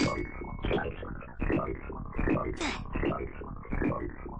Live. Live. Live.